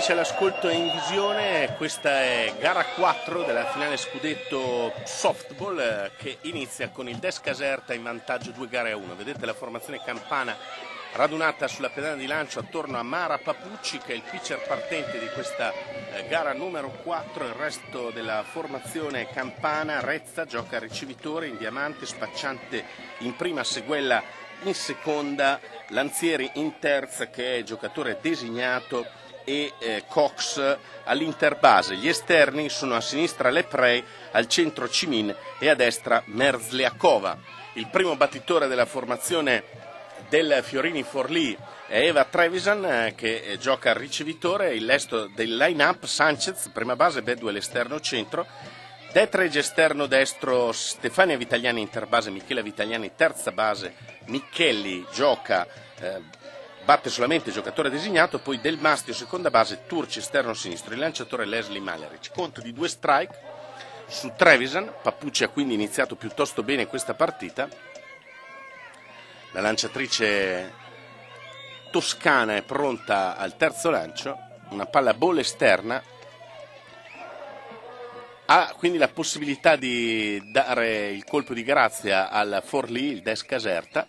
amici all'ascolto e in visione, questa è gara 4 della finale scudetto softball eh, che inizia con il Des Caserta in vantaggio 2 gare a 1. Vedete la formazione campana radunata sulla pedana di lancio attorno a Mara Papucci che è il pitcher partente di questa eh, gara numero 4. Il resto della formazione campana, Rezza gioca ricevitore in diamante, spacciante in prima, Seguella in seconda, Lanzieri in terza che è giocatore designato e eh, Cox all'interbase. Gli esterni sono a sinistra Leprey, al centro Cimin e a destra Merzliakova. Il primo battitore della formazione del Fiorini Forlì è Eva Trevisan eh, che eh, gioca al ricevitore, il resto del line-up Sanchez, prima base, Bedwell esterno centro, Detregge esterno destro Stefania Vitagliani interbase, Michela Vitagliani terza base, Micchelli gioca eh, batte solamente giocatore designato, poi Del Mastio seconda base, Turci esterno sinistro, il lanciatore Leslie Maleric. Conto di due strike su Trevisan, Pappucci ha quindi iniziato piuttosto bene questa partita. La lanciatrice toscana è pronta al terzo lancio, una palla ball esterna. Ha quindi la possibilità di dare il colpo di grazia al Forlì, il Des Caserta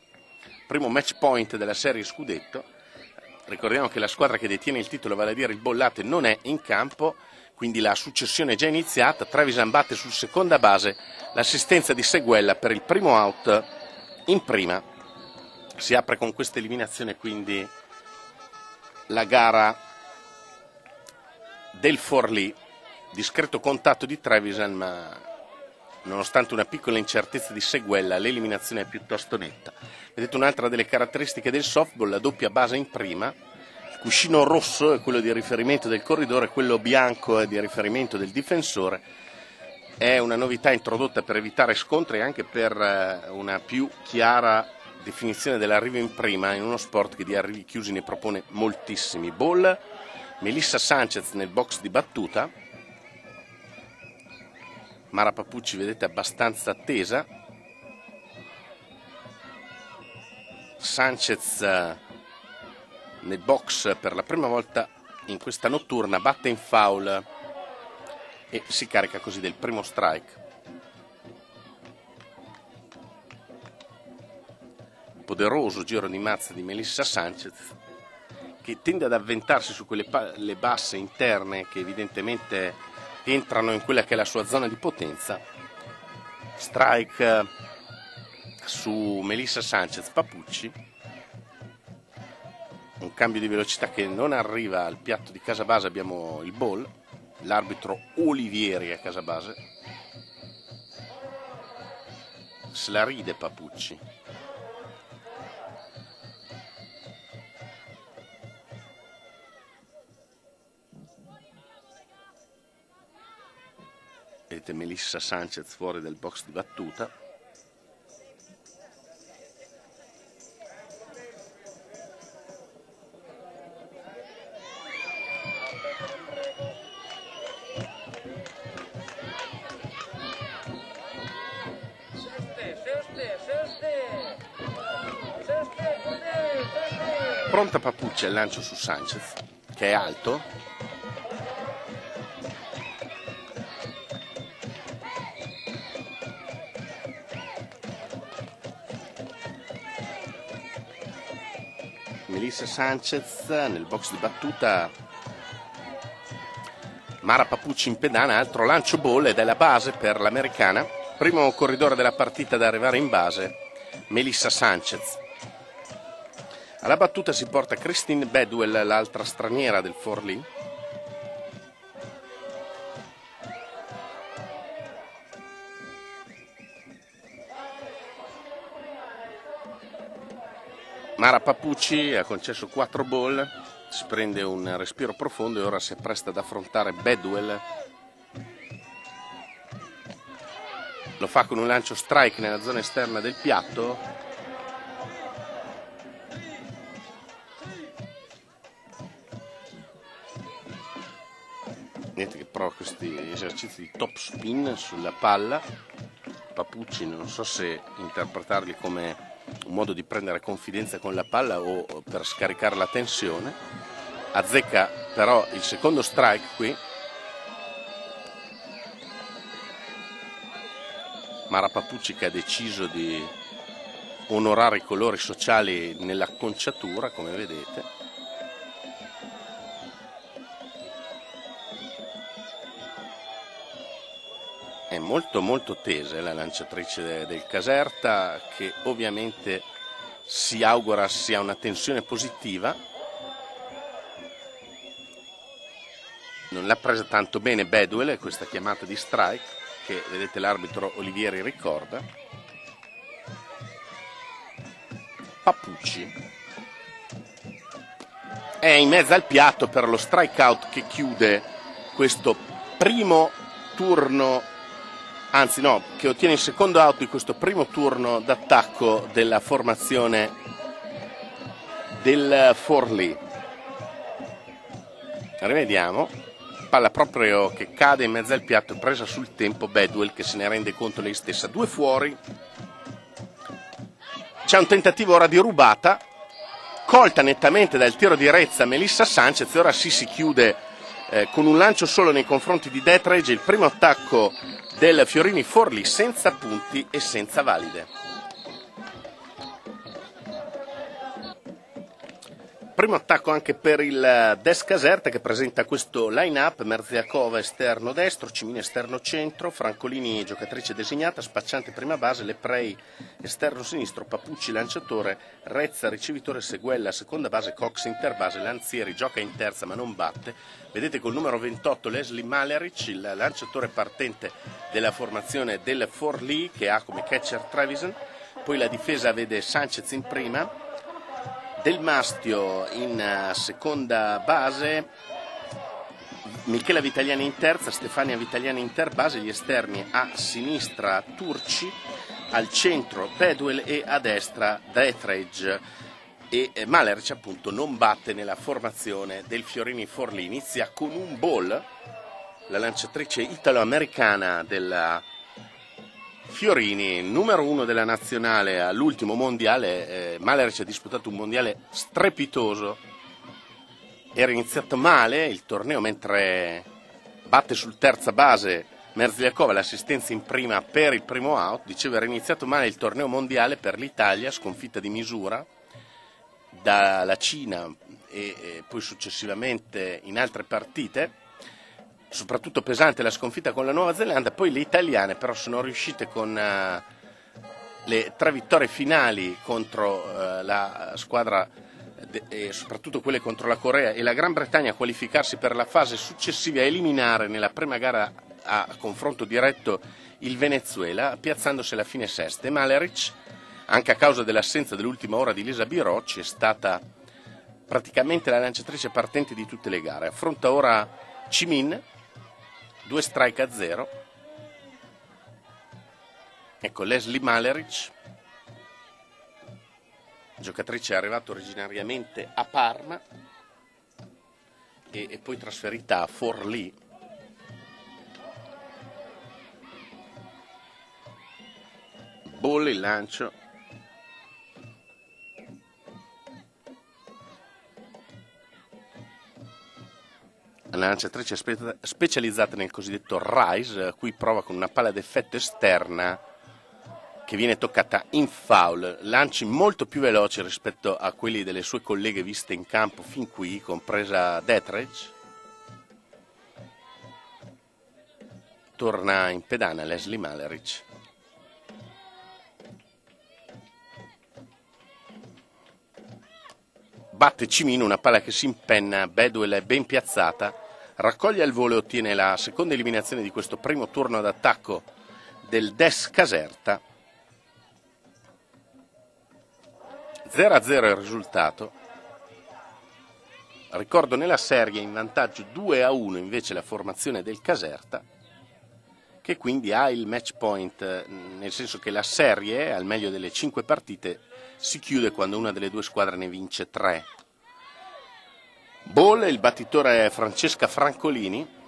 primo match point della serie Scudetto. Ricordiamo che la squadra che detiene il titolo, vale a dire il Bollate, non è in campo, quindi la successione è già iniziata. Travisan batte sul seconda base, l'assistenza di Seguella per il primo out in prima. Si apre con questa eliminazione quindi la gara del Forlì. Discreto contatto di Trevisan, ma nonostante una piccola incertezza di Seguella, l'eliminazione è piuttosto netta. Vedete un'altra delle caratteristiche del softball, la doppia base in prima, il cuscino rosso è quello di riferimento del corridore, quello bianco è di riferimento del difensore. È una novità introdotta per evitare scontri e anche per eh, una più chiara definizione dell'arrivo in prima in uno sport che di arrivi chiusi ne propone moltissimi. Ball, Melissa Sanchez nel box di battuta, Mara Papucci vedete abbastanza attesa. Sanchez eh, nel box per la prima volta in questa notturna batte in foul e si carica così del primo strike. Poderoso giro di mazza di Melissa Sanchez che tende ad avventarsi su quelle basse interne che evidentemente entrano in quella che è la sua zona di potenza. Strike eh, su Melissa Sanchez Papucci. Un cambio di velocità che non arriva al piatto di casa base, abbiamo il ball, l'arbitro Olivieri a casa base. Se la ride Papucci. Vedete Melissa Sanchez fuori del box di battuta. Pronta Papuccia il lancio su Sanchez, che è alto, Melissa Sanchez nel box di battuta Mara Papucci in pedana, altro lancio ball ed è la base per l'americana. Primo corridore della partita ad arrivare in base, Melissa Sanchez. Alla battuta si porta Christine Bedwell, l'altra straniera del Forlì. Papucci ha concesso 4 ball, si prende un respiro profondo e ora si appresta ad affrontare Bedwell. Lo fa con un lancio strike nella zona esterna del piatto. Niente che prova questi esercizi di top spin sulla palla. Papucci non so se interpretarli come un modo di prendere confidenza con la palla o per scaricare la tensione. Azzecca però il secondo strike qui Mara Papucci che ha deciso di onorare i colori sociali nell'acconciatura come vedete molto molto tesa la lanciatrice del Caserta che ovviamente si augura sia una tensione positiva non l'ha presa tanto bene Bedwell questa chiamata di strike che vedete l'arbitro Olivieri ricorda. Papucci è in mezzo al piatto per lo strikeout che chiude questo primo turno, anzi no, che ottiene il secondo out di questo primo turno d'attacco della formazione del Forlì. Rivediamo palla proprio che cade in mezzo al piatto, presa sul tempo Bedwell che se ne rende conto lei stessa. Due fuori. C'è un tentativo ora di rubata, colta nettamente dal tiro di Rezza Melissa Sanchez, ora sì si chiude eh, con un lancio solo nei confronti di Detridge, il primo attacco del Fiorini Forlì senza punti e senza valide. Primo attacco anche per il Des Caserta che presenta questo line-up, Merziakova esterno destro, Cimini esterno centro, Francolini giocatrice designata, Spacciante prima base, Leprei esterno sinistro, Papucci lanciatore, Rezza ricevitore, Seguella seconda base, Cox interbase, Lanzieri gioca in terza ma non batte. Vedete col numero 28 Leslie Maleric, il lanciatore partente della formazione del Forlì che ha come catcher Trevison. Poi la difesa vede Sanchez in prima, del Mastio in eh, seconda base, Michela Vitaliani in terza, Stefania Vitaliani in ter base, gli esterni a sinistra Turci, al centro Bedwell e a destra Detredge e eh, Malerci appunto non batte nella formazione del Fiorini Forlì, inizia con un ball, la lanciatrice italo-americana della Fiorini, numero uno della nazionale all'ultimo mondiale, eh, Mahler ci ha disputato un mondiale strepitoso, era iniziato male il torneo mentre batte sul terza base Merzliakova l'assistenza in prima per il primo out, diceva era iniziato male il torneo mondiale per l'Italia, sconfitta di misura dalla Cina e, e poi successivamente in altre partite soprattutto pesante la sconfitta con la Nuova Zelanda, poi le italiane però sono riuscite con uh, le tre vittorie finali contro uh, la squadra e soprattutto quelle contro la Corea e la Gran Bretagna a qualificarsi per la fase successiva a eliminare nella prima gara a confronto diretto il Venezuela, piazzandosi alla fine seste. Maleric, anche a causa dell'assenza dell'ultima ora di Lisa Birocci, è stata praticamente la lanciatrice partente di tutte le gare. Affronta ora Cimin, due strike a zero. Ecco Leslie Maleric, giocatrice arrivata originariamente a Parma e, e poi trasferita a Forlì. Bolle il lancio la lanciatrice spe- specializzata nel cosiddetto rise, qui prova con una palla d'effetto esterna che viene toccata in foul, lanci molto più veloci rispetto a quelli delle sue colleghe viste in campo fin qui, compresa Detridge. Torna in pedana Leslie Maleric. batte Cimino, una palla che si impenna, Bedwell è ben piazzata, raccoglie al volo e ottiene la seconda eliminazione di questo primo turno d'attacco del Des Caserta. 0-0 il risultato. Ricordo nella serie in vantaggio 2-1 invece la formazione del Caserta, che quindi ha il match point, nel senso che la serie, al meglio delle 5 partite, si chiude quando una delle due squadre ne vince tre. Ball, il battitore è Francesca Francolini.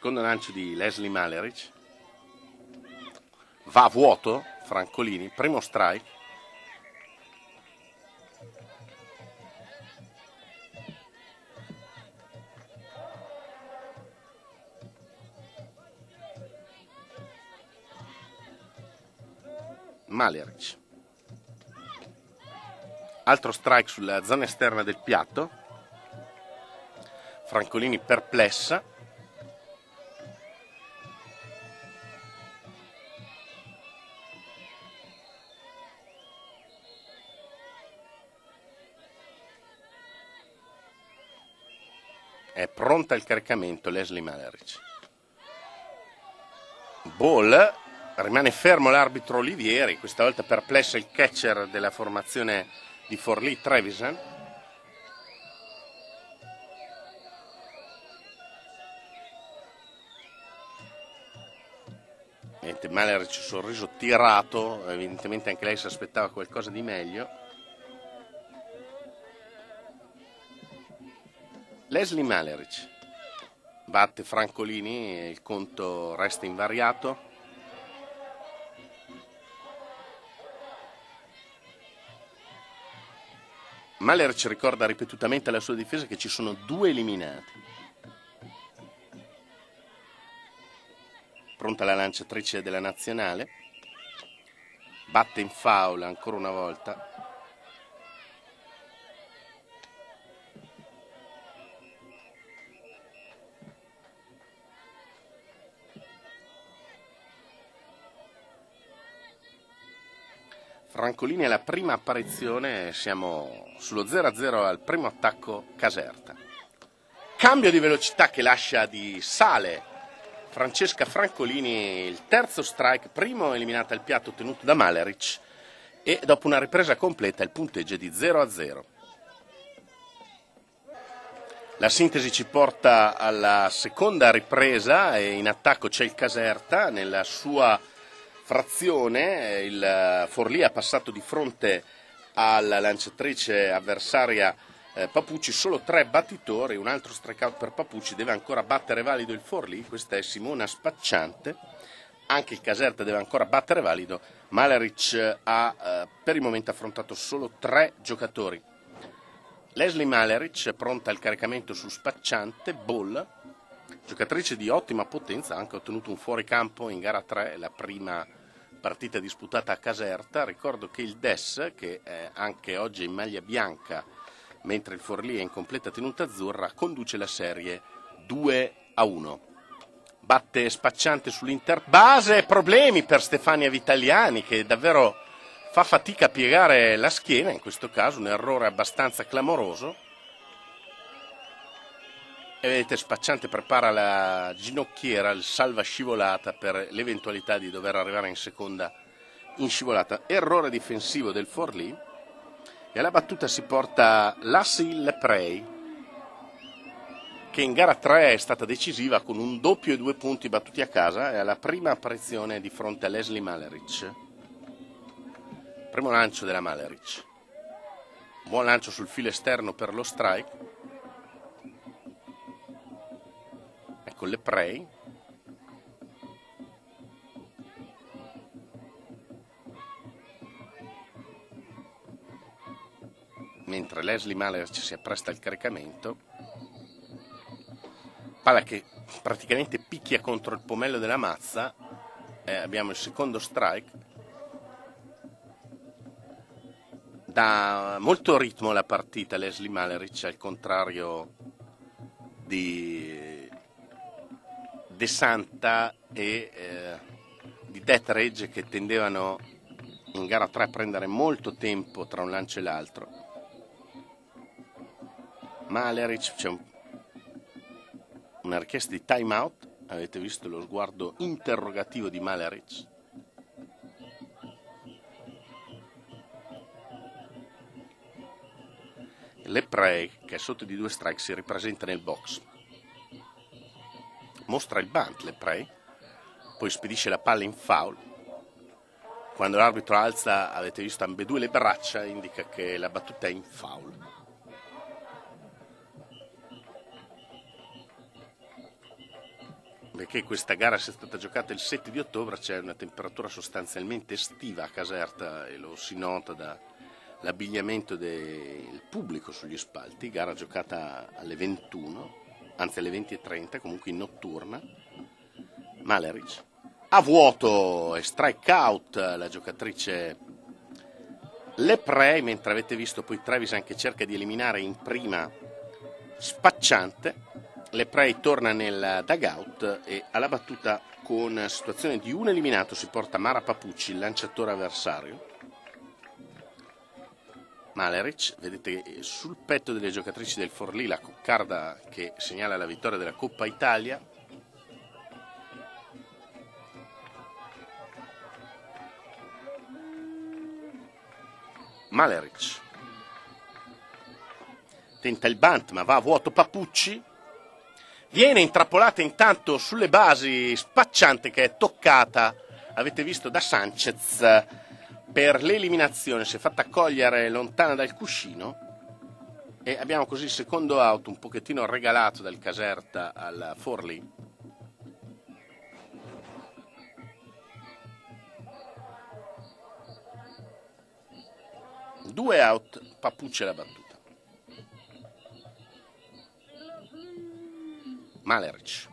secondo lancio di Leslie Malerich, va a vuoto Francolini, primo strike, Maleric. Altro strike sulla zona esterna del piatto. Francolini perplessa. È pronta il caricamento Leslie Maleric. Ball Rimane fermo l'arbitro Olivieri, questa volta perplesso il catcher della formazione di Forlì Trevisan. Niente, Maleric sorriso tirato, evidentemente anche lei si aspettava qualcosa di meglio. Leslie Maleric batte Francolini, il conto resta invariato. Mahler ci ricorda ripetutamente alla sua difesa che ci sono due eliminati. Pronta la lanciatrice della nazionale. Batte in foul ancora una volta. Francolini è la prima apparizione, siamo sullo 0-0 al primo attacco Caserta. Cambio di velocità che lascia di sale Francesca Francolini, il terzo strike, primo eliminato al piatto ottenuto da Maleric e dopo una ripresa completa il punteggio è di 0-0. La sintesi ci porta alla seconda ripresa e in attacco c'è il Caserta nella sua frazione il Forlì ha passato di fronte alla lanciatrice avversaria eh, Papucci solo tre battitori, un altro strikeout per Papucci, deve ancora battere valido il Forlì, questa è Simona Spacciante, anche il Caserta deve ancora battere valido, Maleric ha eh, per il momento affrontato solo tre giocatori. Leslie Maleric pronta al caricamento su Spacciante, Ball, giocatrice di ottima potenza, ha anche ottenuto un fuoricampo in gara 3, la prima partita disputata a Caserta. Ricordo che il DES, che è anche oggi in maglia bianca, mentre il Forlì è in completa tenuta azzurra, conduce la serie 2 a 1. Batte spacciante sull'interbase, problemi per Stefania Vitaliani che davvero fa fatica a piegare la schiena, in questo caso un errore abbastanza clamoroso e vedete Spacciante prepara la ginocchiera, il salva scivolata per l'eventualità di dover arrivare in seconda in scivolata. Errore difensivo del Forlì e alla battuta si porta Lassie Leprey che in gara 3 è stata decisiva con un doppio e due punti battuti a casa e alla prima apparizione di fronte a Leslie Maleric. Primo lancio della Maleric. Buon lancio sul filo esterno per lo strike con le Prey. Mentre Leslie Mahler ci si appresta al caricamento, palla che praticamente picchia contro il pomello della mazza, eh, abbiamo il secondo strike, dà molto ritmo la partita Leslie Maleric al contrario di De Santa e eh, di Death che tendevano in gara 3 a prendere molto tempo tra un lancio e l'altro. Maleric c'è un, una richiesta di time out, avete visto lo sguardo interrogativo di Maleric. Le Prey, che è sotto di due strike, si ripresenta nel box mostra il bunt, le Prey, poi spedisce la palla in foul. Quando l'arbitro alza, avete visto ambedue le braccia, indica che la battuta è in foul. perché questa gara sia stata giocata il 7 di ottobre c'è una temperatura sostanzialmente estiva a Caserta e lo si nota dall'abbigliamento del pubblico sugli spalti, gara giocata alle 21, anzi alle 20.30, comunque in notturna. Maleric a vuoto e strike out la giocatrice Leprey, mentre avete visto poi Trevisan che cerca di eliminare in prima spacciante Leprey torna nel dugout e alla battuta con situazione di un eliminato si porta Mara Papucci, il lanciatore avversario. Maleric, vedete sul petto delle giocatrici del Forlì la coccarda che segnala la vittoria della Coppa Italia. Maleric tenta il bunt ma va a vuoto Papucci. Viene intrappolata intanto sulle basi spacciante che è toccata, avete visto, da Sanchez per l'eliminazione. Si è fatta cogliere lontana dal cuscino e abbiamo così il secondo out un pochettino regalato dal Caserta al Forlì. Due out, Papucce la battuta. Maleric.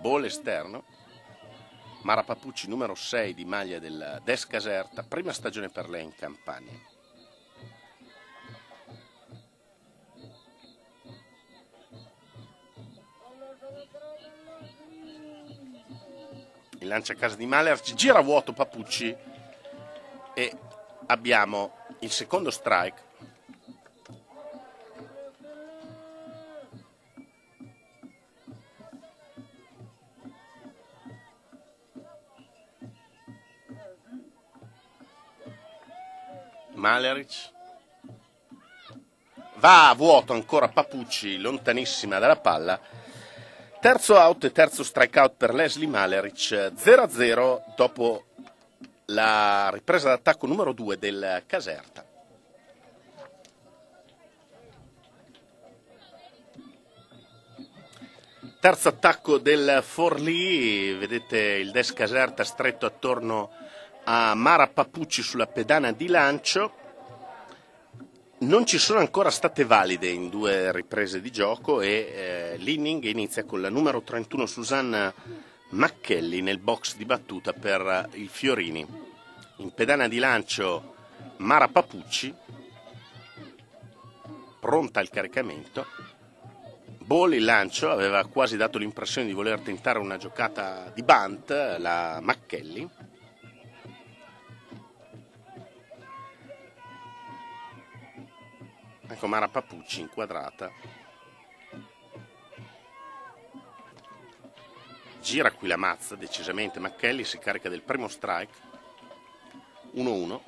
Ball esterno. Mara Papucci numero 6 di maglia del Des Caserta, prima stagione per lei in Campania. Il lancia a casa di Maleric, gira vuoto Papucci e abbiamo il secondo strike Maleric. Va a vuoto ancora Papucci, lontanissima dalla palla. Terzo out e terzo strikeout per Leslie Maleric, 0-0 dopo la ripresa d'attacco numero 2 del Caserta. Terzo attacco del Forlì, vedete il Des Caserta stretto attorno a Mara Papucci sulla pedana di lancio. Non ci sono ancora state valide in due riprese di gioco e eh, l'inning inizia con la numero 31 Susanna Macchelli nel box di battuta per il Fiorini. In pedana di lancio Mara Papucci, pronta al caricamento. Ball il lancio, aveva quasi dato l'impressione di voler tentare una giocata di bunt, la Macchelli Ecco Mara Papucci inquadrata. Gira qui la mazza decisamente. Macchelli si carica del primo strike. 1-1.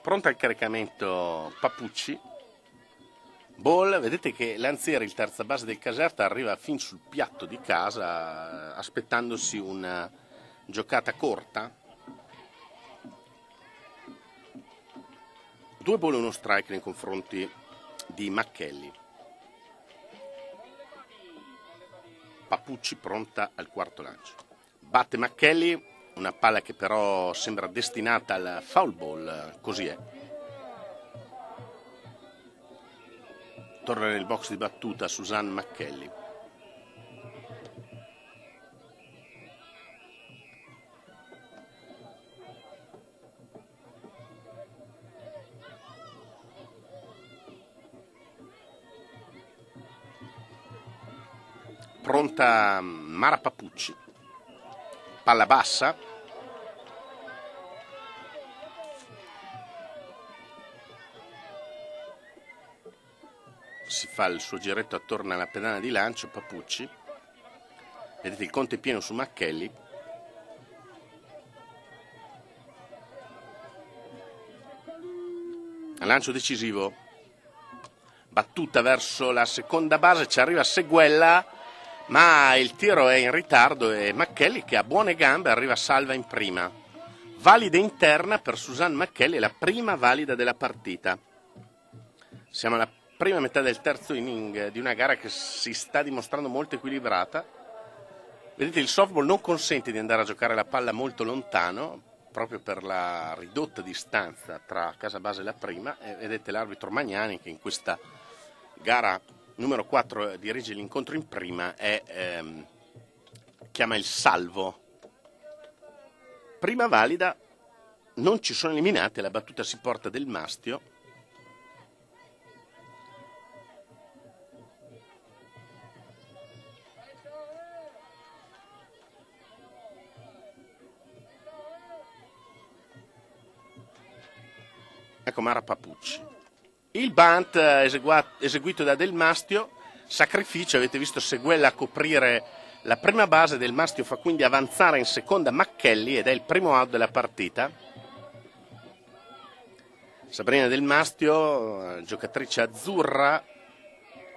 Pronta al caricamento Papucci Ball, vedete che Lanzieri, il terza base del Caserta, arriva fin sul piatto di casa aspettandosi una giocata corta. Due ball e uno strike nei confronti di Macchelli. Papucci pronta al quarto lancio. Batte Macchelli, una palla che però sembra destinata al foul ball, così è. Torna nel box di battuta Susanne Macchelli. Pronta Mara Papucci. Palla bassa, si fa il suo giretto attorno alla pedana di lancio, Papucci. Vedete il conto è pieno su Macchelli. Lancio decisivo. Battuta verso la seconda base, ci arriva Seguella ma il tiro è in ritardo e McKelly che ha buone gambe arriva salva in prima. Valida interna per Suzanne McKelly, la prima valida della partita. Siamo alla prima metà del terzo inning di una gara che si sta dimostrando molto equilibrata. Vedete, il softball non consente di andare a giocare la palla molto lontano, proprio per la ridotta distanza tra casa base e la prima. E vedete l'arbitro Magnani che in questa gara numero 4 dirige l'incontro in prima e ehm, chiama il salvo. Prima valida, non ci sono eliminate, la battuta si porta del mastio. Ecco Mara Papucci. Il bunt eseguito da Del Mastio, sacrificio, avete visto Seguella a coprire la prima base, Del Mastio fa quindi avanzare in seconda Macchelli ed è il primo out della partita. Sabrina Del Mastio, giocatrice azzurra,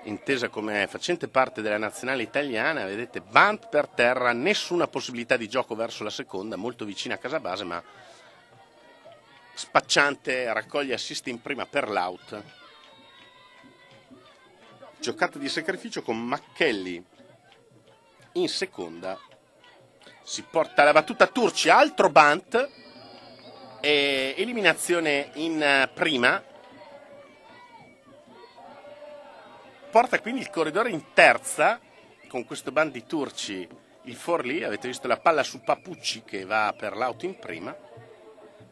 intesa come facente parte della nazionale italiana, vedete, bunt per terra, nessuna possibilità di gioco verso la seconda, molto vicina a casa base, ma Spacciante raccoglie assist in prima per l'out. Giocata di sacrificio con Macchelli in seconda. Si porta la battuta Turci, altro bunt e eliminazione in prima. Porta quindi il corridore in terza con questo band di Turci il Forlì. Avete visto la palla su Papucci che va per l'auto in prima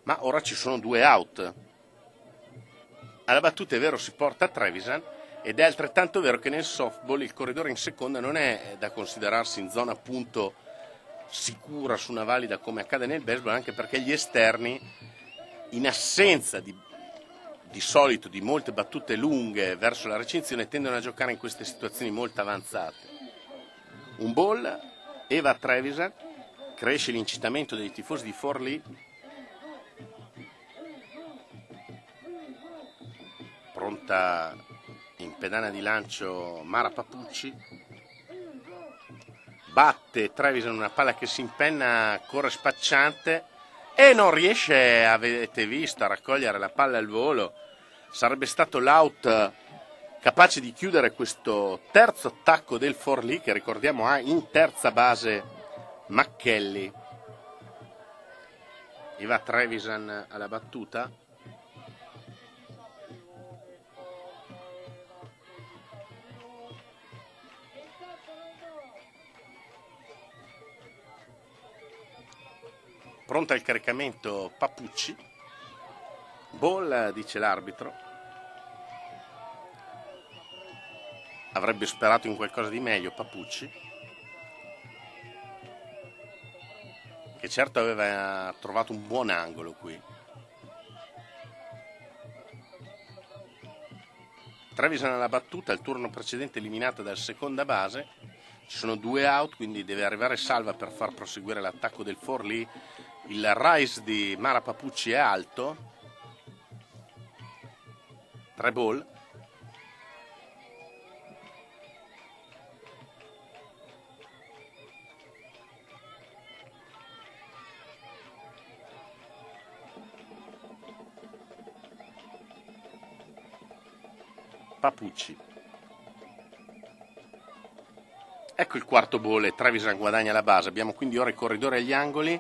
ma ora ci sono due out. Alla battuta è vero si porta Trevisan ed è altrettanto vero che nel softball il corridore in seconda non è da considerarsi in zona appunto sicura su una valida come accade nel baseball, anche perché gli esterni, in assenza di, di solito di molte battute lunghe verso la recinzione, tendono a giocare in queste situazioni molto avanzate. Un ball, Eva Trevisan, cresce l'incitamento dei tifosi di Forlì pronta in pedana di lancio Mara Papucci. Batte Trevisan una palla che si impenna corre spacciante e non riesce avete visto a raccogliere la palla al volo. Sarebbe stato l'out capace di chiudere questo terzo attacco del Forlì che ricordiamo ha in terza base Macchelli e va Trevisan alla battuta Pronta al caricamento Papucci. Ball, dice l'arbitro. Avrebbe sperato in qualcosa di meglio Papucci. Che certo aveva trovato un buon angolo qui. Trevisan alla battuta, il turno precedente eliminato dal seconda base. Ci sono due out, quindi deve arrivare salva per far proseguire l'attacco del Forlì il rise di Mara Papucci è alto. Tre ball. Papucci. Ecco il quarto ball e Trevisan guadagna la base. Abbiamo quindi ora i corridori agli angoli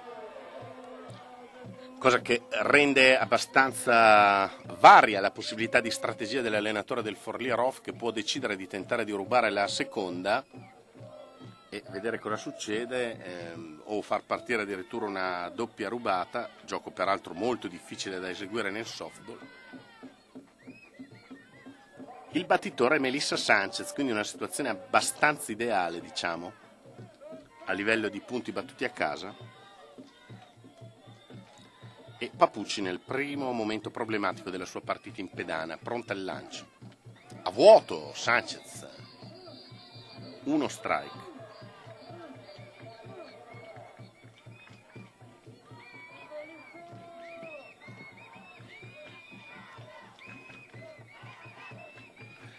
cosa che rende abbastanza varia la possibilità di strategia dell'allenatore del Forlierov che può decidere di tentare di rubare la seconda e vedere cosa succede ehm, o far partire addirittura una doppia rubata, gioco peraltro molto difficile da eseguire nel softball. Il battitore è Melissa Sanchez, quindi una situazione abbastanza ideale, diciamo, a livello di punti battuti a casa e Papucci nel primo momento problematico della sua partita in pedana, pronta al lancio. A vuoto Sanchez. Uno strike.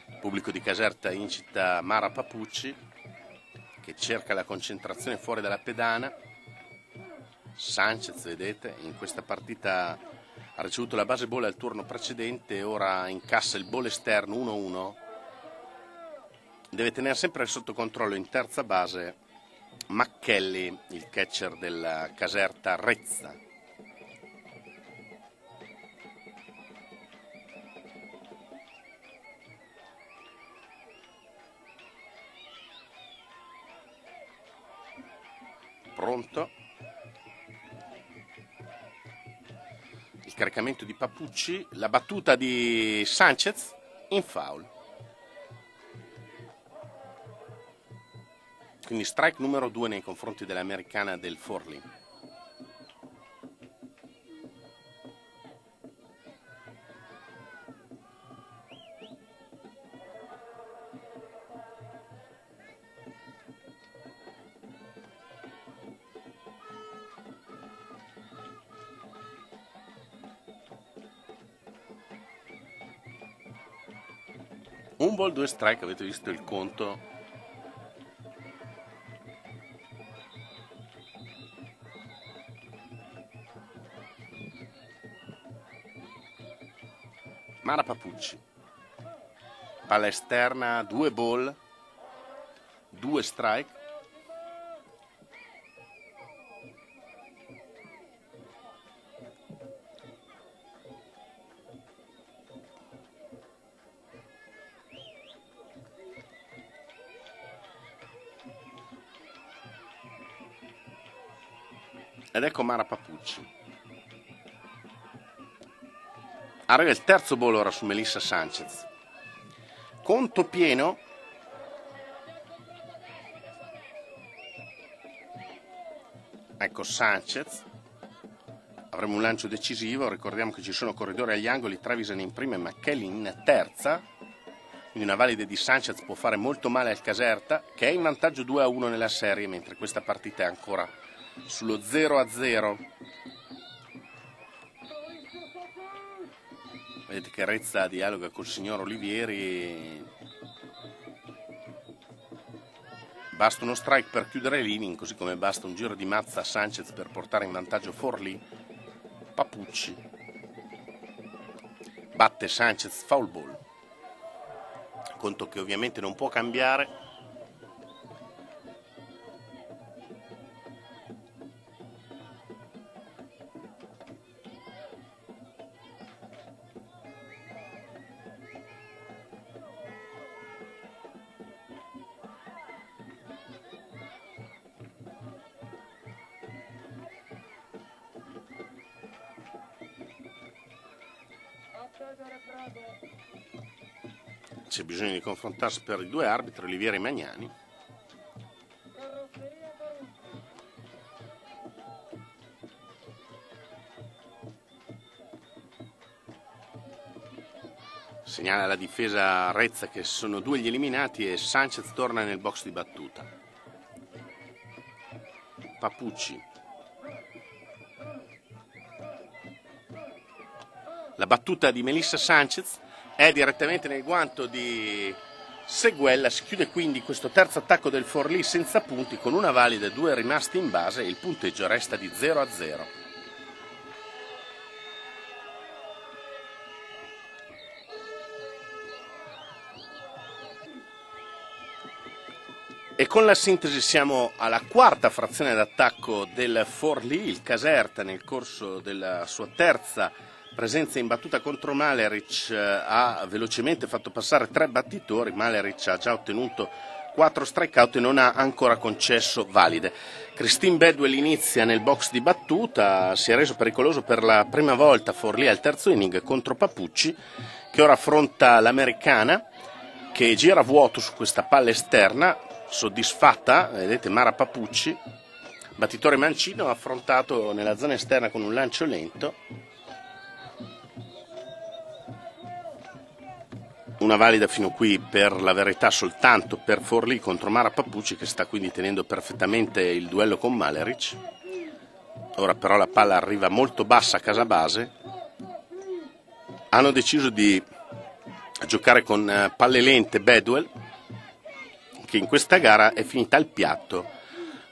Il pubblico di Caserta incita Mara Papucci che cerca la concentrazione fuori dalla pedana. Sanchez, vedete, in questa partita ha ricevuto la base bolla al turno precedente, ora incassa il ball esterno 1-1. Deve tenere sempre sotto controllo in terza base McKelly, il catcher della Caserta Rezza. pronto caricamento di Papucci la battuta di Sanchez in foul. Quindi strike numero 2 nei confronti dell'americana del Forlì ball, due strike, avete visto il conto? Mara Papucci. Palla esterna, due ball, due strike. Ed ecco Mara Papucci. Arriva il terzo ball ora su Melissa Sanchez. Conto pieno. Ecco Sanchez. Avremo un lancio decisivo. Ricordiamo che ci sono corridori agli angoli. Trevisan in prima e McKelly in terza. Quindi una valide di Sanchez può fare molto male al Caserta, che è in vantaggio 2 a 1 nella serie, mentre questa partita è ancora sullo 0 a 0 vedete che Rezza dialoga col signor Olivieri. Basta uno strike per chiudere l'inning così come basta un giro di mazza a Sanchez per portare in vantaggio Forlì. Papucci. Batte Sanchez foul ball. Conto che ovviamente non può cambiare confrontarsi per i due arbitri, Olivieri e Magnani. Segnala la difesa Rezza che sono due gli eliminati e Sanchez torna nel box di battuta. Papucci La battuta di Melissa Sanchez è direttamente nel guanto di Seguella, si chiude quindi questo terzo attacco del Forlì senza punti con una valida e due rimasti in base e il punteggio resta di 0 a 0. E con la sintesi siamo alla quarta frazione d'attacco del Forlì, il Caserta nel corso della sua terza presenza in battuta contro Malerich eh, ha velocemente fatto passare tre battitori, Malerich ha già ottenuto quattro strikeout e non ha ancora concesso valide. Christine Bedwell inizia nel box di battuta, si è reso pericoloso per la prima volta Forlì al terzo inning contro Papucci che ora affronta l'americana che gira vuoto su questa palla esterna, soddisfatta, vedete Mara Papucci, battitore mancino affrontato nella zona esterna con un lancio lento una valida fino qui per la verità soltanto per Forlì contro Mara Papucci che sta quindi tenendo perfettamente il duello con Malerich. Ora però la palla arriva molto bassa a casa base. Hanno deciso di giocare con eh, palle lente Bedwell, che in questa gara è finita al piatto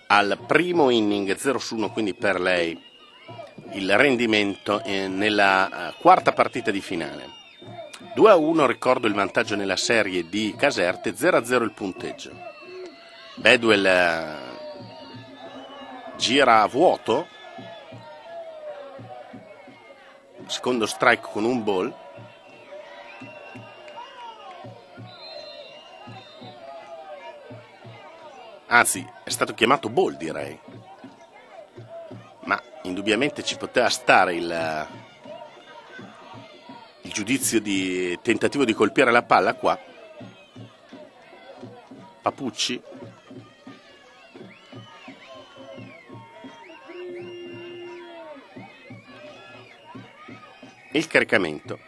al primo inning 0 su 1, quindi per lei il rendimento eh, nella eh, quarta partita di finale. 2 a 1 ricordo il vantaggio nella serie di Caserte, 0 a 0 il punteggio. Bedwell eh, gira a vuoto, secondo strike con un ball. Anzi, è stato chiamato ball direi indubbiamente ci poteva stare il, il giudizio di tentativo di colpire la palla qua. Papucci. Il caricamento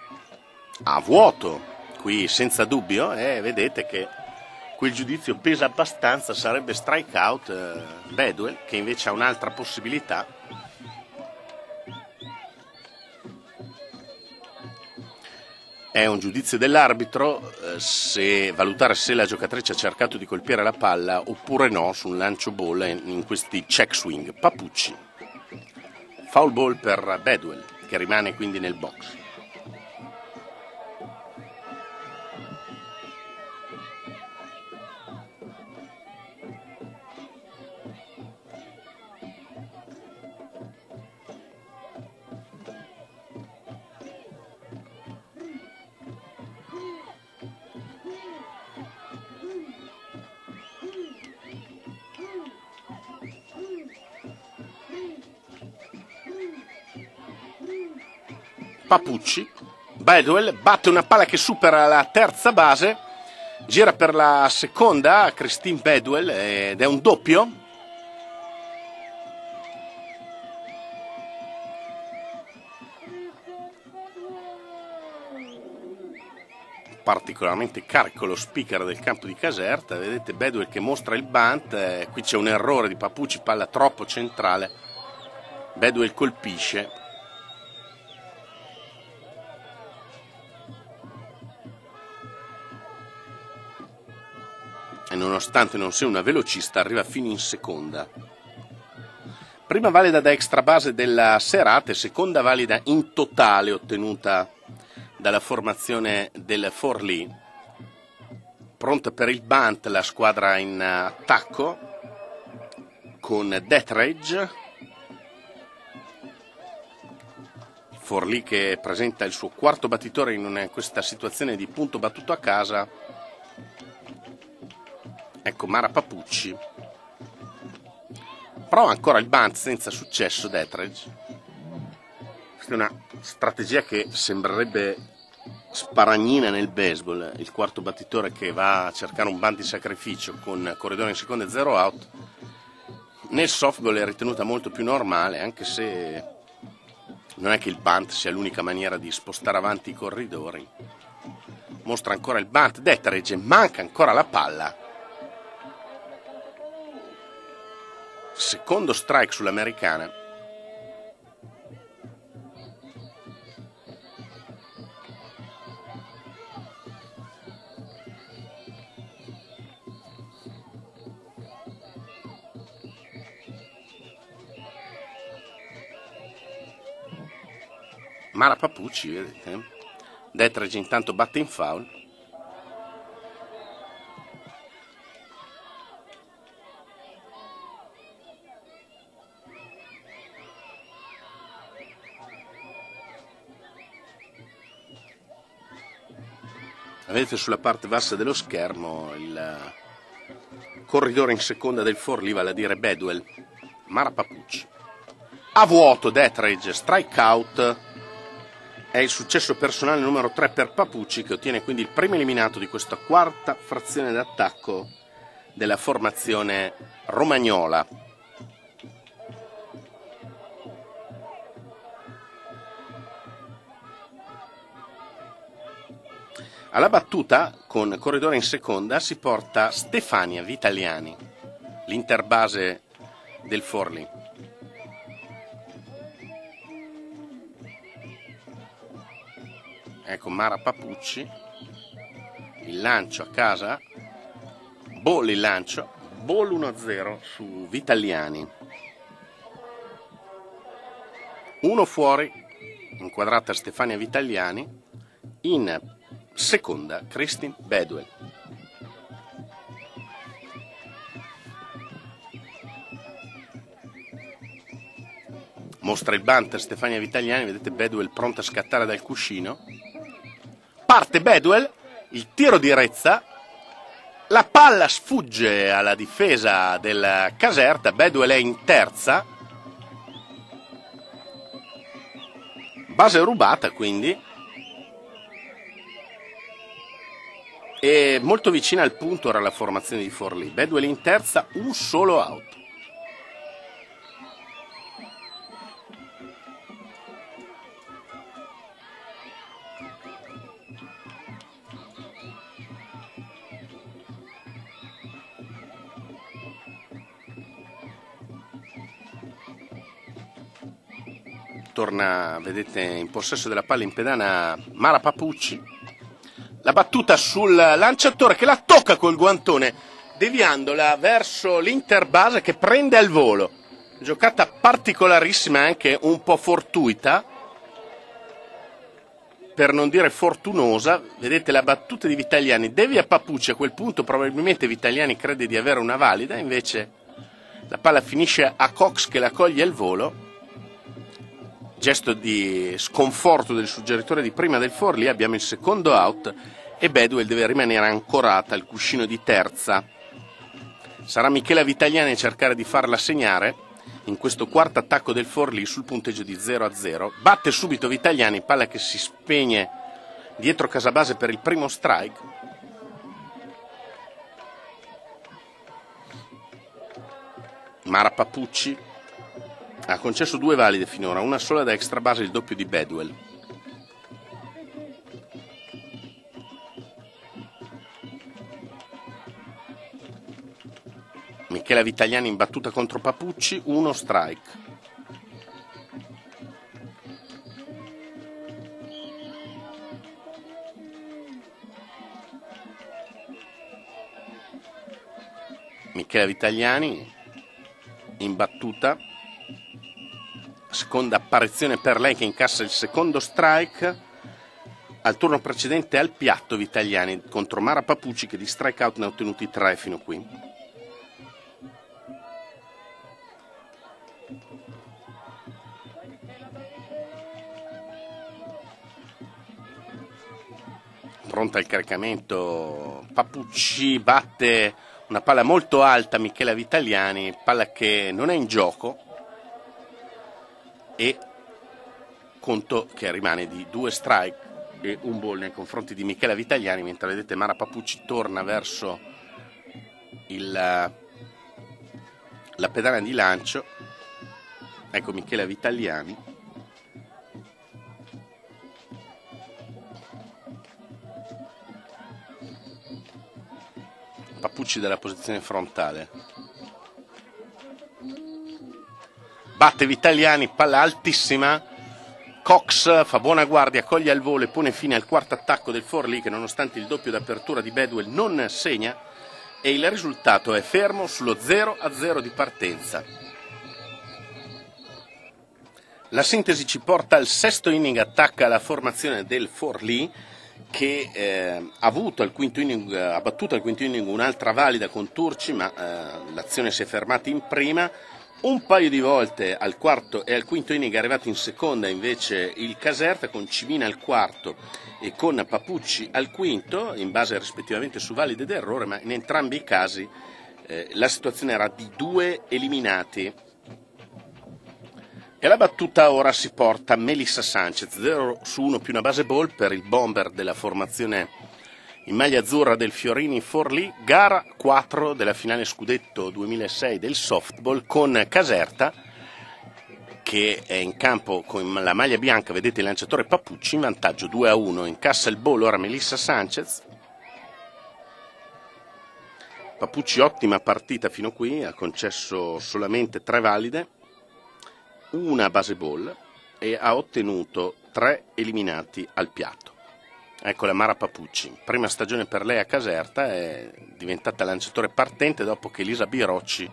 a vuoto, qui senza dubbio, e eh, vedete che quel giudizio pesa abbastanza, sarebbe strike out eh, Bedwell che invece ha un'altra possibilità è un giudizio dell'arbitro eh, se valutare se la giocatrice ha cercato di colpire la palla oppure no su un lancio ball in questi check swing. Papucci. Foul ball per Bedwell che rimane quindi nel box. Papucci. Bedwell batte una palla che supera la terza base, gira per la seconda Christine Bedwell ed è un doppio. particolarmente carico lo speaker del campo di Caserta, vedete Bedwell che mostra il bunt, eh, qui c'è un errore di Papucci, palla troppo centrale, Bedwell colpisce, nonostante non sia una velocista arriva fino in seconda. Prima valida da extra base della serata e seconda valida in totale ottenuta dalla formazione del Forlì. Pronta per il bunt la squadra in attacco con Deathridge. Forlì che presenta il suo quarto battitore in questa situazione di punto battuto a casa Ecco, Mara Papucci. Prova ancora il bunt senza successo Detridge. Questa è una strategia che sembrerebbe sparagnina nel baseball. Il quarto battitore che va a cercare un bunt di sacrificio con corridore in seconda e zero out. Nel softball è ritenuta molto più normale, anche se non è che il bunt sia l'unica maniera di spostare avanti i corridori. Mostra ancora il bunt, Detridge, manca ancora la palla secondo strike sull'americana. Mara Papucci, vedete? Detridge intanto batte in foul. Vedete sulla parte bassa dello schermo il corridore in seconda del Forlì, vale a dire Bedwell, Mara Papucci. A vuoto Deathridge, strikeout, è il successo personale numero 3 per Papucci che ottiene quindi il primo eliminato di questa quarta frazione d'attacco della formazione romagnola. Alla battuta, con corridore in seconda, si porta Stefania Vitaliani, l'interbase del Forli. Ecco Mara Papucci, il lancio a casa, Ball il lancio, Ball 1-0 su Vitaliani. Uno fuori, inquadrata Stefania Vitaliani, in seconda Christine Bedwell. Mostra il banter Stefania Vitaliani, vedete Bedwell pronta a scattare dal cuscino. Parte Bedwell, il tiro di Rezza, la palla sfugge alla difesa del Caserta, Bedwell è in terza. Base rubata quindi. E molto vicina al punto era la formazione di Forlì. Bedwell in terza, un solo out. torna, vedete, in possesso della palla in pedana Mara Papucci. La battuta sul lanciatore che la tocca col guantone, deviandola verso l'interbase che prende al volo. Giocata particolarissima, anche un po' fortuita, per non dire fortunosa. Vedete la battuta di Vitagliani, devia Papucci, a quel punto probabilmente Vitagliani crede di avere una valida, invece la palla finisce a Cox che la coglie al volo gesto di sconforto del suggeritore di prima del Forlì, abbiamo il secondo out e Bedwell deve rimanere ancorata al cuscino di terza. Sarà Michela Vitagliani a cercare di farla segnare in questo quarto attacco del Forlì sul punteggio di 0 a 0. Batte subito Vitagliani, palla che si spegne dietro Casabase per il primo strike. Mara Papucci ha concesso due valide finora, una sola da extra base il doppio di Bedwell. Michela Vitagliani in battuta contro Papucci, uno strike. Michela Vitagliani in battuta seconda apparizione per lei che incassa il secondo strike. Al turno precedente al piatto Vitagliani contro Mara Papucci che di strikeout ne ha ottenuti tre fino a qui. Pronta al caricamento, Papucci batte una palla molto alta Michela Vitagliani, palla che non è in gioco, e conto che rimane di due strike e un ball nei confronti di Michela Vitagliani, mentre vedete Mara Papucci torna verso il, la pedana di lancio. Ecco Michela Vitagliani. Papucci dalla posizione frontale. Batte Vitaliani, palla altissima, Cox fa buona guardia, coglie al volo e pone fine al quarto attacco del Forlì che nonostante il doppio d'apertura di Bedwell non segna. E il risultato è fermo sullo 0 a 0 di partenza. La sintesi ci porta al sesto inning, attacca la formazione del Forlì che eh, ha, al inning, ha battuto al quinto inning un'altra valida con Turci, ma eh, l'azione si è fermata in prima un paio di volte al quarto e al quinto inning è arrivato in seconda invece il Caserta con Cimina al quarto e con Papucci al quinto, in base rispettivamente su valide d'errore, ma in entrambi i casi eh, la situazione era di due eliminati. E la battuta ora si porta Melissa Sanchez, 0 su 1 più una base ball per il bomber della formazione in maglia azzurra del Fiorini Forlì, gara 4 della finale scudetto 2006 del softball con Caserta che è in campo con la maglia bianca, vedete il lanciatore Papucci in vantaggio 2 a 1, incassa il ball ora Melissa Sanchez. Papucci ottima partita fino qui, ha concesso solamente tre valide, una base ball e ha ottenuto tre eliminati al piatto. Ecco la Mara Papucci, prima stagione per lei a Caserta, è diventata lanciatore partente dopo che Elisa Birocci,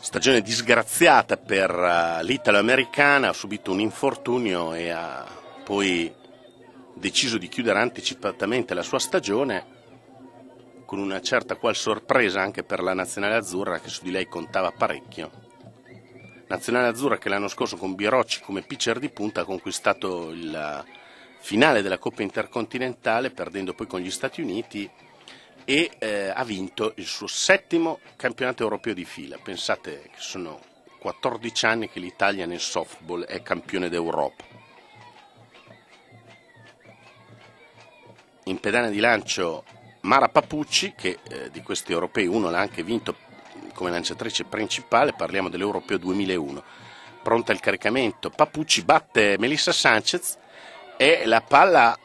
stagione disgraziata per uh, l'italo-americana, ha subito un infortunio e ha poi deciso di chiudere anticipatamente la sua stagione con una certa qual sorpresa anche per la nazionale azzurra che su di lei contava parecchio. Nazionale azzurra che l'anno scorso con Birocci come pitcher di punta ha conquistato il finale della Coppa Intercontinentale, perdendo poi con gli Stati Uniti e eh, ha vinto il suo settimo campionato europeo di fila. Pensate che sono 14 anni che l'Italia nel softball è campione d'Europa. In pedana di lancio Mara Papucci, che eh, di questi europei uno l'ha anche vinto come lanciatrice principale, parliamo dell'Europeo 2001. Pronta al caricamento, Papucci batte Melissa Sanchez e la palla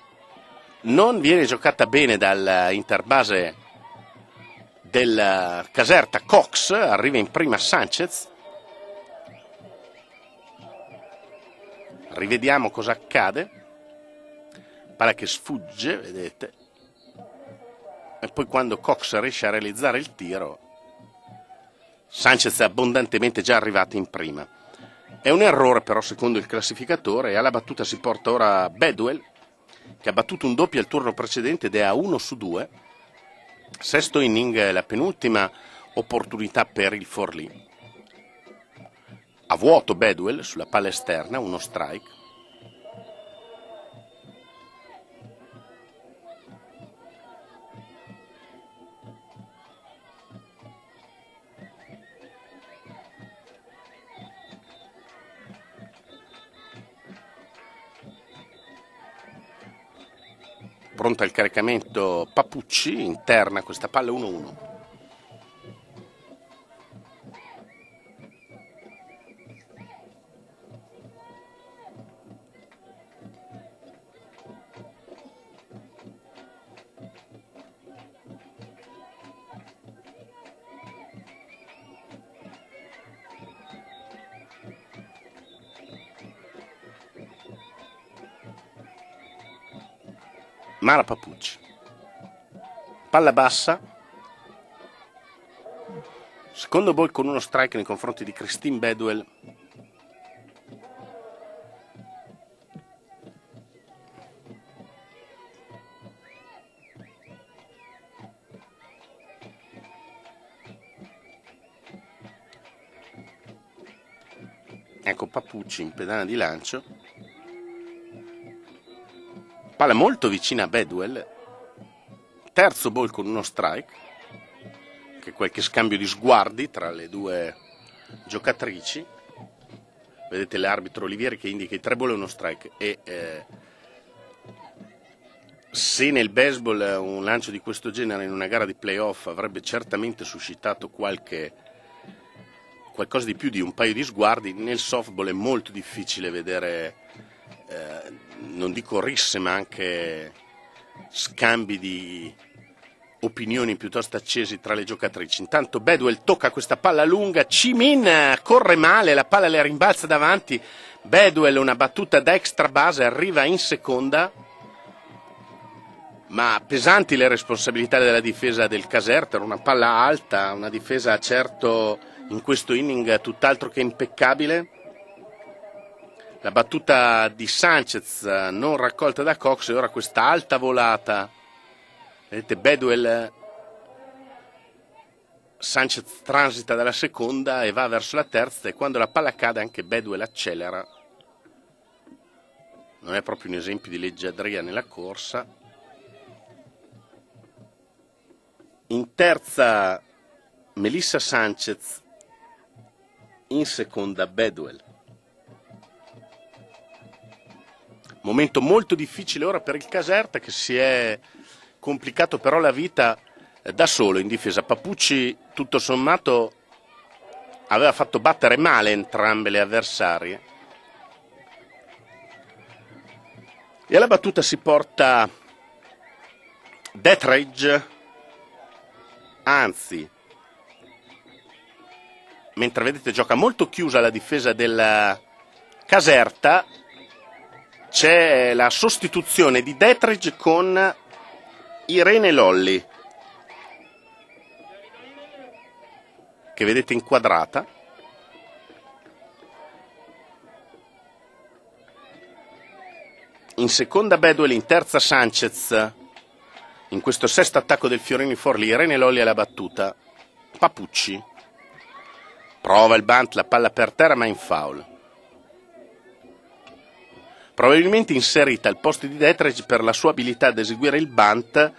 non viene giocata bene dall'interbase del Caserta Cox, arriva in prima Sanchez. Rivediamo cosa accade. Palla che sfugge, vedete. E poi quando Cox riesce a realizzare il tiro, Sanchez è abbondantemente già arrivato in prima. È un errore però secondo il classificatore e alla battuta si porta ora Bedwell che ha battuto un doppio al turno precedente ed è a 1 su 2. Sesto inning, la penultima opportunità per il Forlì. A vuoto Bedwell sulla palla esterna, uno strike. Pronta al caricamento Papucci, interna questa palla 1-1. Mara Papucci. Palla bassa. Secondo ball con uno strike nei confronti di Christine Bedwell. Ecco Papucci in pedana di lancio palla molto vicina a Bedwell, terzo ball con uno strike, che qualche scambio di sguardi tra le due giocatrici, vedete l'arbitro Olivieri che indica i tre ball e uno strike. E eh, se nel baseball un lancio di questo genere in una gara di playoff avrebbe certamente suscitato qualche, qualcosa di più di un paio di sguardi, nel softball è molto difficile vedere eh, non dico risse, ma anche scambi di opinioni piuttosto accesi tra le giocatrici. Intanto Bedwell tocca questa palla lunga, Cimin corre male, la palla le rimbalza davanti, Bedwell una battuta da extra base, arriva in seconda, ma pesanti le responsabilità della difesa del Caserta, una palla alta, una difesa certo in questo inning tutt'altro che impeccabile la battuta di Sanchez non raccolta da Cox e ora questa alta volata. Vedete Bedwell Sanchez transita dalla seconda e va verso la terza e quando la palla cade anche Bedwell accelera. Non è proprio un esempio di leggiadria nella corsa. In terza Melissa Sanchez, in seconda Bedwell. Momento molto difficile ora per il Caserta che si è complicato però la vita eh, da solo in difesa. Papucci tutto sommato aveva fatto battere male entrambe le avversarie. E alla battuta si porta Deathridge, anzi, mentre vedete gioca molto chiusa la difesa della Caserta, c'è la sostituzione di Detridge con Irene Lolli, che vedete inquadrata. In seconda Bedwell, in terza Sanchez, in questo sesto attacco del Fiorini Forlì, Irene Lolli alla battuta, Papucci, prova il bunt, la palla per terra ma in foul probabilmente inserita al posto di Detridge per la sua abilità ad eseguire il bunt,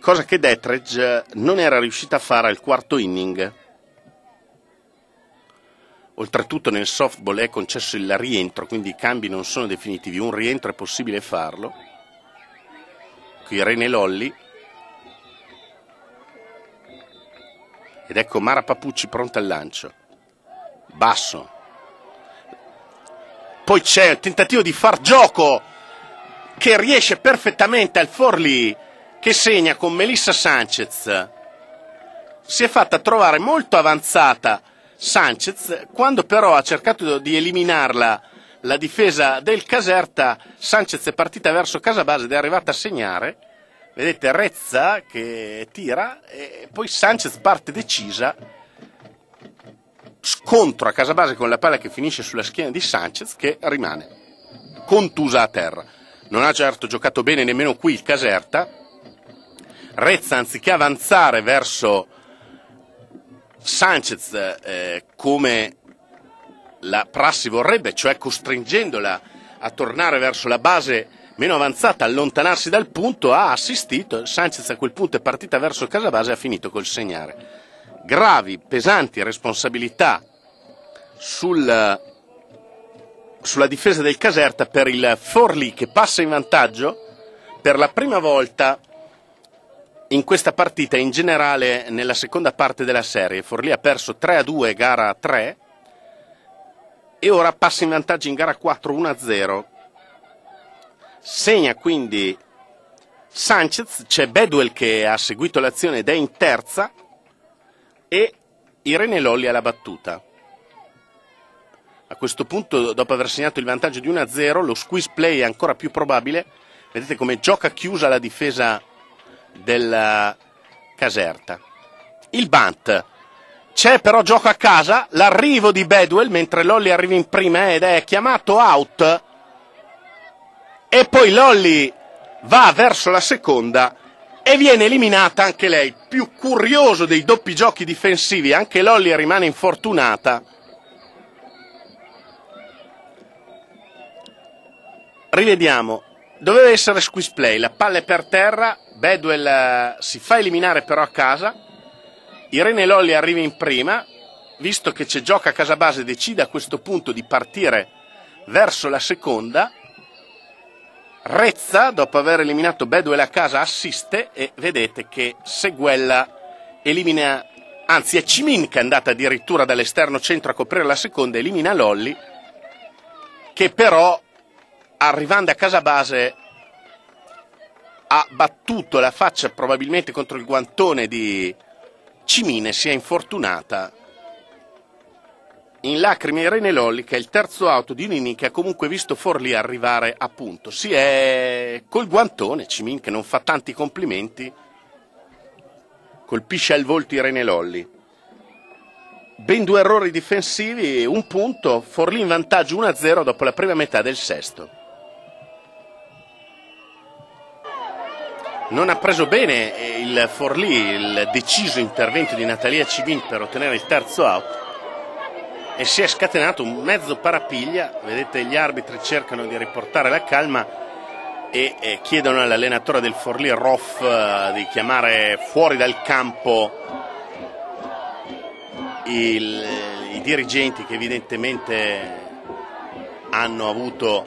cosa che Detridge non era riuscita a fare al quarto inning. Oltretutto nel softball è concesso il rientro, quindi i cambi non sono definitivi, un rientro è possibile farlo. Qui Rene Lolli. Ed ecco Mara Papucci pronta al lancio. Basso, poi c'è il tentativo di far gioco che riesce perfettamente al Forlì che segna con Melissa Sanchez. Si è fatta trovare molto avanzata Sanchez, quando però ha cercato di eliminarla la difesa del Caserta, Sanchez è partita verso casa base ed è arrivata a segnare. Vedete Rezza che tira e poi Sanchez parte decisa scontro a casa base con la palla che finisce sulla schiena di Sanchez che rimane contusa a terra. Non ha certo giocato bene nemmeno qui il Caserta. Rezza anziché avanzare verso Sanchez eh, come la prassi vorrebbe, cioè costringendola a tornare verso la base meno avanzata, allontanarsi dal punto, ha assistito. Sanchez a quel punto è partita verso casa base e ha finito col segnare gravi, pesanti responsabilità sul, sulla difesa del Caserta per il Forlì che passa in vantaggio per la prima volta in questa partita, in generale nella seconda parte della serie. Forlì ha perso 3 a 2 gara 3 e ora passa in vantaggio in gara 4 1 a 0. Segna quindi Sanchez, c'è Bedwell che ha seguito l'azione ed è in terza e Irene Lolli alla battuta. A questo punto, dopo aver segnato il vantaggio di 1-0, lo squeeze play è ancora più probabile. Vedete come gioca chiusa la difesa della Caserta. Il bunt. C'è però gioco a casa, l'arrivo di Bedwell mentre Lolli arriva in prima ed è chiamato out. E poi Lolli va verso la seconda e viene eliminata anche lei, più curioso dei doppi giochi difensivi, anche Lolli rimane infortunata. Rivediamo, doveva essere squeeze play, la palla è per terra, Bedwell eh, si fa eliminare però a casa, Irene Lolli arriva in prima, visto che c'è gioco a casa base decide a questo punto di partire verso la seconda, Rezza, dopo aver eliminato Bedwell a casa, assiste e vedete che Seguella elimina, anzi è Cimin che è andata addirittura dall'esterno centro a coprire la seconda, elimina Lolli, che però arrivando a casa base ha battuto la faccia probabilmente contro il guantone di Cimine, si è infortunata in lacrime Irene Lolli, che è il terzo auto di Nini che ha comunque visto Forlì arrivare a punto. Si è col guantone, Cimin che non fa tanti complimenti, colpisce al volto Irene Lolli. Ben due errori difensivi, un punto, Forlì in vantaggio 1-0 dopo la prima metà del sesto. Non ha preso bene il Forlì il deciso intervento di Natalia Civin per ottenere il terzo out e si è scatenato un mezzo parapiglia, vedete gli arbitri cercano di riportare la calma e, e chiedono all'allenatore del Forlì Roff uh, di chiamare fuori dal campo il, i dirigenti che evidentemente hanno avuto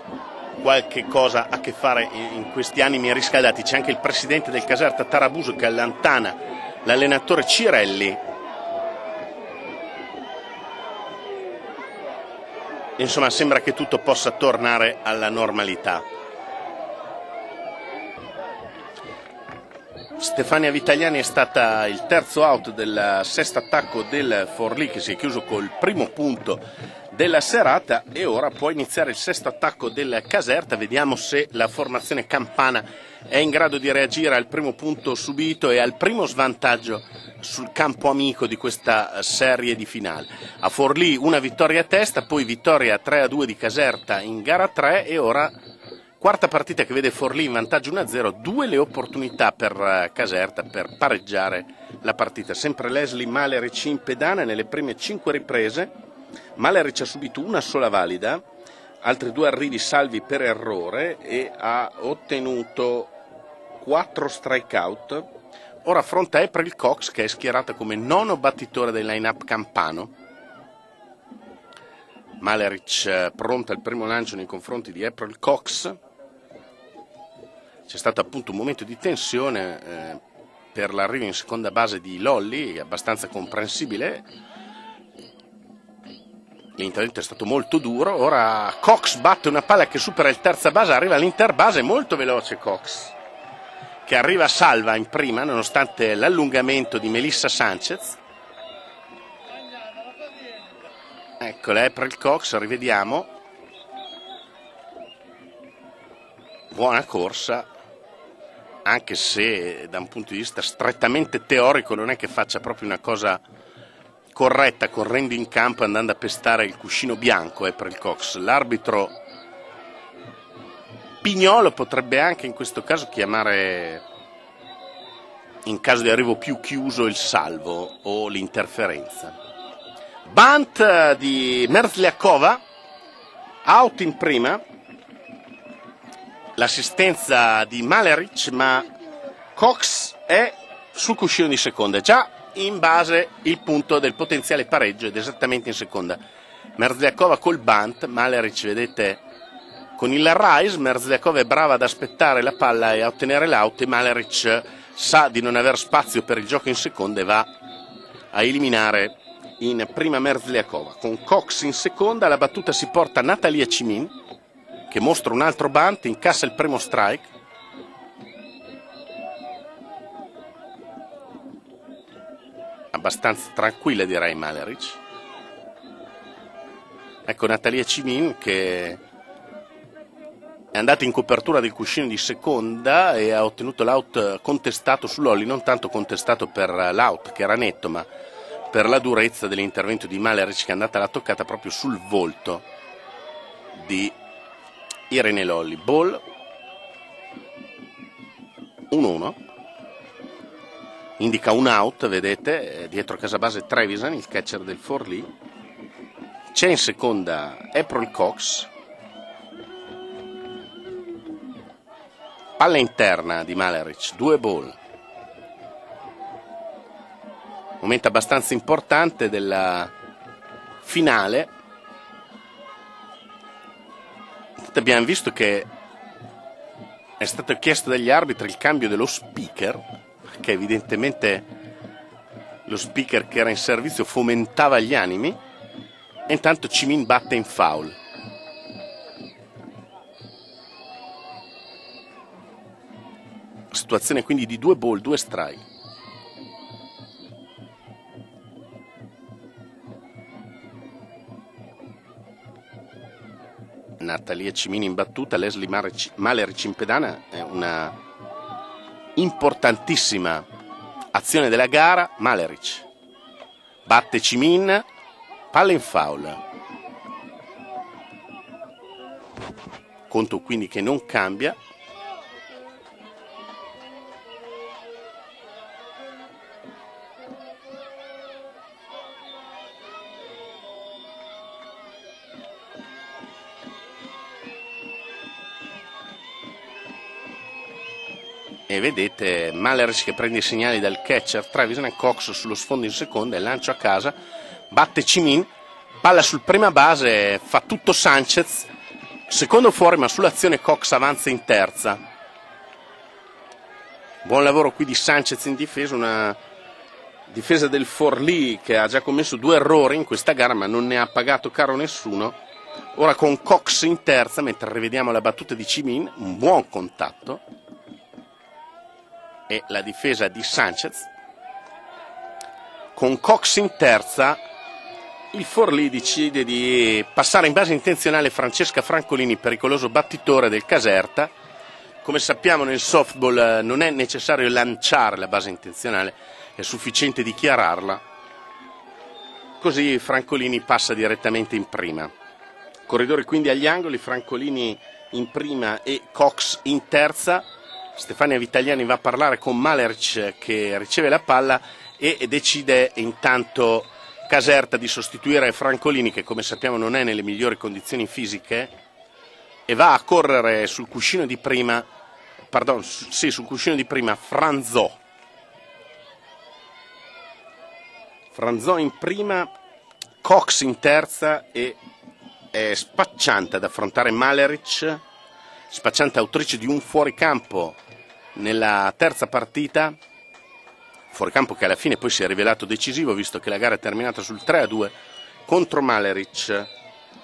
qualche cosa a che fare in, questi anni riscaldati. C'è anche il presidente del Caserta Tarabuso che allontana l'allenatore Cirelli insomma sembra che tutto possa tornare alla normalità. Stefania Vitagliani è stata il terzo out del sesto attacco del Forlì che si è chiuso col primo punto della serata e ora può iniziare il sesto attacco del Caserta, vediamo se la formazione campana è in grado di reagire al primo punto subito e al primo svantaggio sul campo amico di questa serie di finale. A Forlì una vittoria a testa, poi vittoria 3 a 2 di Caserta in gara 3 e ora quarta partita che vede Forlì in vantaggio 1-0, due le opportunità per eh, Caserta per pareggiare la partita. Sempre Leslie Maleric in pedana nelle prime cinque riprese Maleric ha subito una sola valida, altri due arrivi salvi per errore e ha ottenuto quattro strikeout. Ora affronta April Cox che è schierata come nono battitore del line-up campano. Maleric eh, pronta al primo lancio nei confronti di April Cox. C'è stato appunto un momento di tensione eh, per l'arrivo in seconda base di Lolli, abbastanza comprensibile L'intervento è stato molto duro. Ora Cox batte una palla che supera il terza base, arriva all'interbase, molto veloce Cox, che arriva salva in prima nonostante l'allungamento di Melissa Sanchez. Eccola, April Cox, rivediamo. Buona corsa, anche se da un punto di vista strettamente teorico non è che faccia proprio una cosa corretta correndo in campo e andando a pestare il cuscino bianco eh, per il Cox. L'arbitro Pignolo potrebbe anche in questo caso chiamare in caso di arrivo più chiuso il salvo o l'interferenza. Bunt di Merzliakova, out in prima, l'assistenza di Maleric, ma Cox è sul cuscino di seconda. Già in base il punto del potenziale pareggio ed esattamente in seconda. Merzliakova col bunt, Maleric vedete con il rise, Merzliakova è brava ad aspettare la palla e a ottenere l'out e Maleric sa di non aver spazio per il gioco in seconda e va a eliminare in prima Merzliakova. Con Cox in seconda la battuta si porta Natalia Cimin che mostra un altro bunt, incassa il primo strike abbastanza tranquilla direi Maleric. Ecco Natalia Cimin che è andata in copertura del cuscino di seconda e ha ottenuto l'out contestato sull'Olli, non tanto contestato per l'out che era netto, ma per la durezza dell'intervento di Maleric che è andata la toccata proprio sul volto di Irene Lolli. Ball 1-1 indica un out, vedete, eh, dietro casa base Trevisan, il catcher del Forlì. C'è in seconda April Cox. Palla interna di Malerich, due ball. Momento abbastanza importante della finale. Abbiamo visto che è stato chiesto dagli arbitri il cambio dello speaker che evidentemente lo speaker che era in servizio fomentava gli animi e intanto Cimin batte in foul. Situazione quindi di due ball, due strike. Natalia Cimini in battuta, Leslie Maleric in pedana, è una importantissima azione della gara, Maleric. Batte Cimin, palla in foul. Conto quindi che non cambia, e vedete Malers che prende i segnali dal catcher, Trevisan e Cox sullo sfondo in seconda e lancio a casa, batte Cimin, palla sul prima base, fa tutto Sanchez, secondo fuori ma sull'azione Cox avanza in terza. Buon lavoro qui di Sanchez in difesa, una difesa del Forlì che ha già commesso due errori in questa gara ma non ne ha pagato caro nessuno. Ora con Cox in terza, mentre rivediamo la battuta di Cimin, un buon contatto e la difesa di Sanchez. Con Cox in terza, il Forlì decide di passare in base intenzionale Francesca Francolini, pericoloso battitore del Caserta. Come sappiamo nel softball eh, non è necessario lanciare la base intenzionale, è sufficiente dichiararla. Così Francolini passa direttamente in prima. Corridore quindi agli angoli, Francolini in prima e Cox in terza. Stefania Vitaliani va a parlare con Malerc che riceve la palla e decide intanto Caserta di sostituire Francolini che come sappiamo non è nelle migliori condizioni fisiche e va a correre sul cuscino di prima, pardon, sì, sul cuscino di prima Franzò. Franzò in prima, Cox in terza e è spacciante ad affrontare Maleric, spacciante autrice di un fuoricampo nella terza partita fuoricampo che alla fine poi si è rivelato decisivo visto che la gara è terminata sul 3-2 contro Maleric.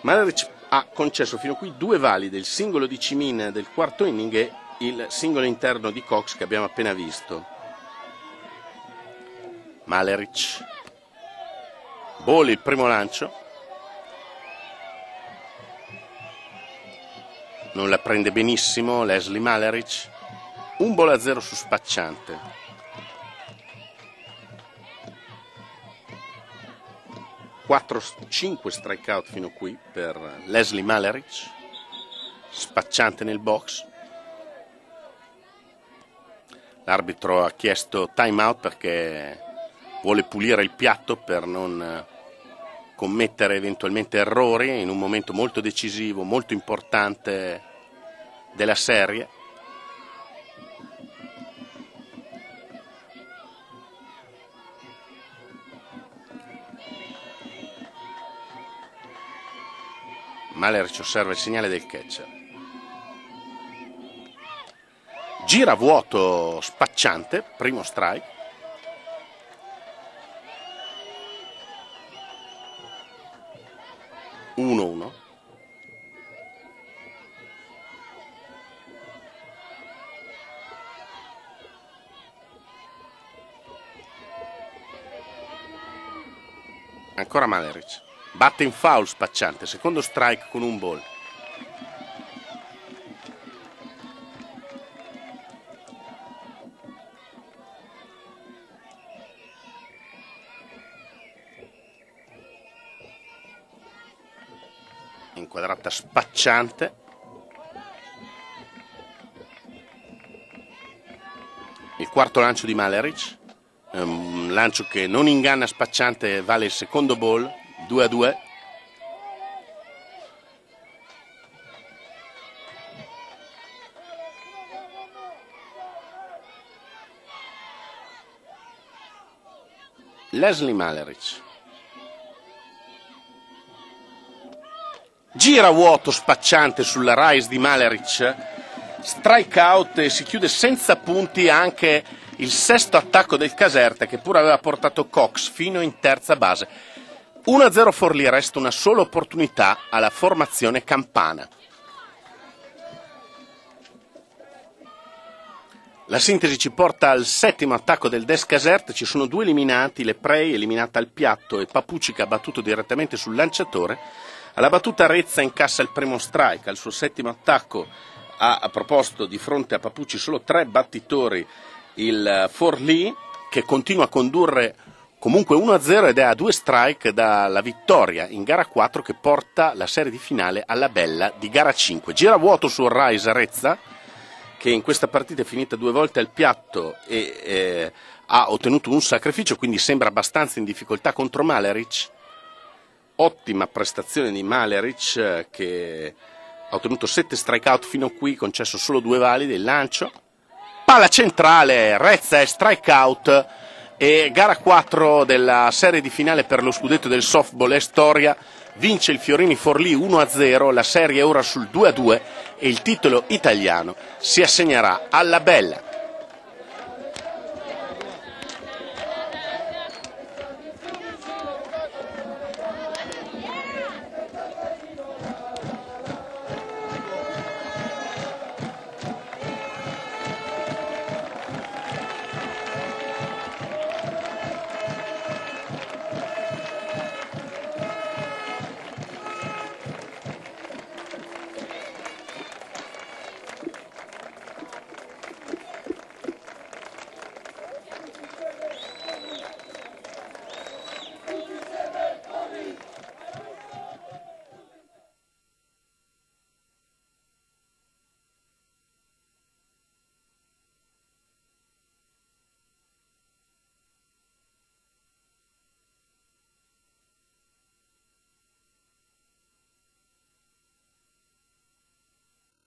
Maleric ha concesso fino a qui due valide, il singolo di Cimin del quarto inning e il singolo interno di Cox che abbiamo appena visto. Maleric. Boli il primo lancio. Non la prende benissimo Leslie Maleric. Un ball a zero su spacciante. 4-5 strikeout fino qui per Leslie Maleric, spacciante nel box. L'arbitro ha chiesto time out perché vuole pulire il piatto per non commettere eventualmente errori in un momento molto decisivo, molto importante della serie. Malerci osserva il segnale del catcher. Gira vuoto spacciante, primo strike. Uno uno. Ancora Malerich. Batte in foul spacciante, secondo strike con un ball. Inquadrata spacciante. Il quarto lancio di Malerich, un lancio che non inganna spacciante, vale il secondo ball 2 a 2 Leslie Malerich. Gira vuoto spacciante sulla rise di Malerich strike out e si chiude senza punti anche il sesto attacco del Caserta che pure aveva portato Cox fino in terza base 1-0 Forlì resta una sola opportunità alla formazione campana. La sintesi ci porta al settimo attacco del Descasert, ci sono due eliminati, Leprey eliminata al piatto e Papucica battuto direttamente sul lanciatore. Alla battuta Rezza incassa il primo strike, al suo settimo attacco ha proposto di fronte a Papucci solo tre battitori il Forlì che continua a condurre Comunque 1-0 ed è a due strike dalla vittoria in gara 4 che porta la serie di finale alla bella di gara 5. Gira vuoto su Rise Arezza che in questa partita è finita due volte al piatto e eh, ha ottenuto un sacrificio, quindi sembra abbastanza in difficoltà contro Maleric. Ottima prestazione di Maleric eh, che ha ottenuto 7 strikeout fino a qui, concesso solo due valide, il lancio. Palla centrale, Rezza è strikeout e gara 4 della serie di finale per lo scudetto del softball è storia. Vince il Fiorini Forlì 1-0, la serie è ora sul 2-2 e il titolo italiano si assegnerà alla Bella.